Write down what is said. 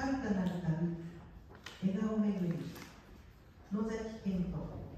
遥かなる旅笑顔巡り野崎健人。